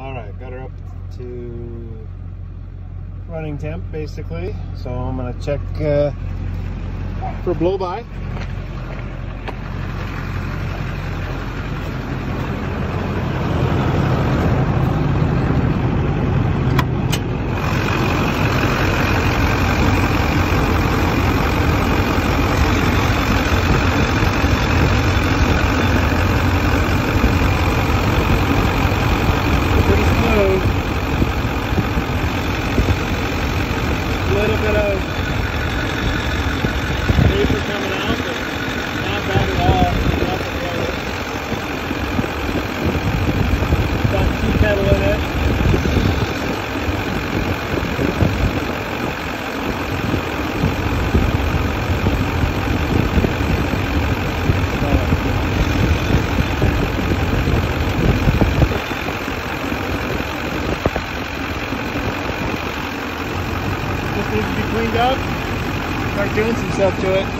All right, got her up to running temp basically. So I'm gonna check uh, for blow by. Little bit Just needs to be cleaned up. Start doing some stuff to it.